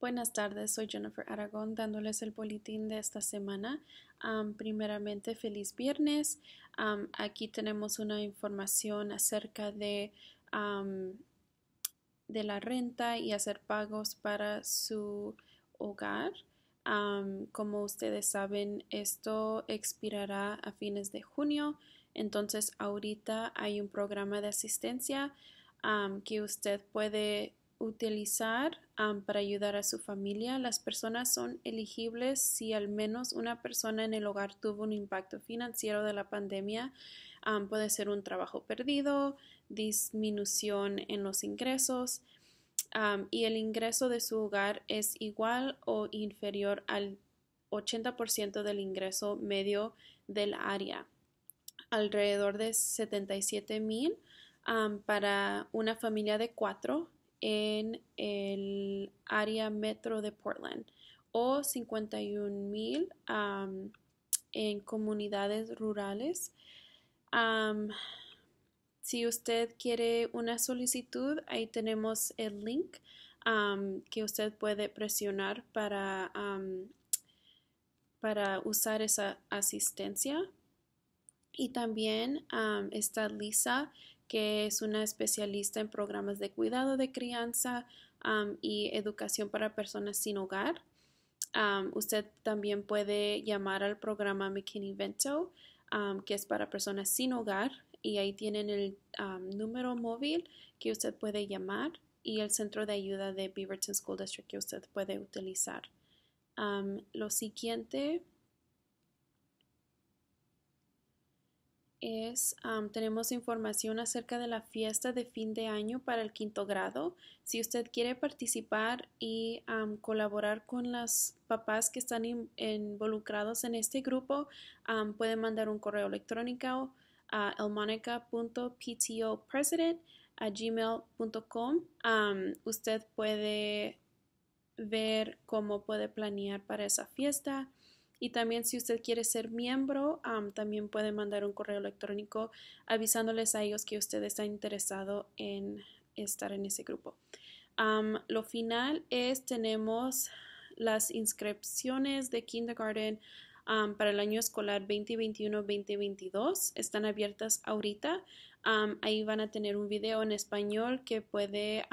Buenas tardes, soy Jennifer Aragón dándoles el boletín de esta semana. primeramente, feliz viernes. aquí tenemos una información acerca de, de la renta y hacer pagos para su hogar. como ustedes saben, esto expirará a fines de junio. Entonces, ahorita hay un programa de asistencia que usted puede utilizar para ayudar a su familia. Las personas son elegibles si al menos una persona en el hogar tuvo un impacto financiero de la pandemia. puede ser un trabajo perdido, disminución en los ingresos y el ingreso de su hogar es igual o inferior al 80% del ingreso medio del área, alrededor de 77 mil para una familia de cuatro en el área metro de Portland o 51 mil en comunidades rurales. si usted quiere una solicitud, ahí tenemos el link que usted puede presionar para, para usar esa asistencia. Y también está Lisa que es una especialista en programas de cuidado de crianza y educación para personas sin hogar. usted también puede llamar al programa McKinney Vento, que es para personas sin hogar, y ahí tienen el número móvil que usted puede llamar y el centro de ayuda de Beaverton School District que usted puede utilizar. lo siguiente es, tenemos información acerca de la fiesta de fin de año para el quinto grado. Si usted quiere participar y colaborar con los papás que están involucrados en este grupo, puede mandar un correo electrónico a gmail.com. usted puede ver cómo puede planear para esa fiesta y también si usted quiere ser miembro, también puede mandar un correo electrónico avisándoles a ellos que usted está interesado en estar en ese grupo. lo final es, tenemos las inscripciones de kindergarten para el año escolar 2021-2022. Están abiertas ahorita. ahí van a tener un video en español que puede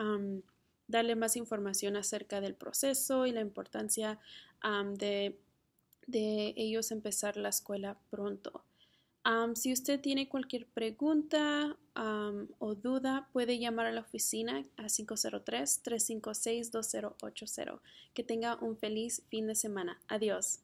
darle más información acerca del proceso y la importancia de de ellos empezar la escuela pronto. si usted tiene cualquier pregunta o duda, puede llamar a la oficina a 503-356-2080. Que tenga un feliz fin de semana. Adiós.